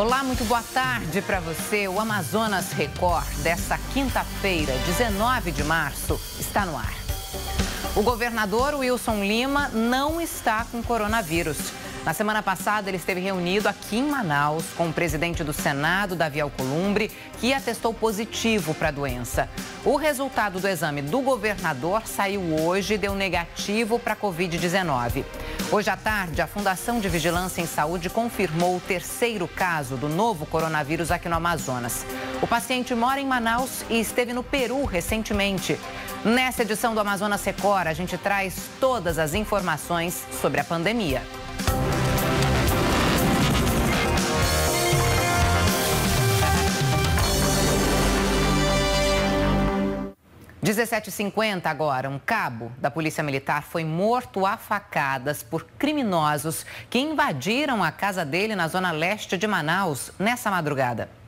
Olá, muito boa tarde para você. O Amazonas Record desta quinta-feira, 19 de março, está no ar. O governador Wilson Lima não está com coronavírus. Na semana passada, ele esteve reunido aqui em Manaus com o presidente do Senado, Davi Alcolumbre, que atestou positivo para a doença. O resultado do exame do governador saiu hoje e deu negativo para a Covid-19. Hoje à tarde, a Fundação de Vigilância em Saúde confirmou o terceiro caso do novo coronavírus aqui no Amazonas. O paciente mora em Manaus e esteve no Peru recentemente. Nessa edição do Amazonas Record, a gente traz todas as informações sobre a pandemia. 17h50 agora, um cabo da Polícia Militar foi morto a facadas por criminosos que invadiram a casa dele na zona leste de Manaus nessa madrugada.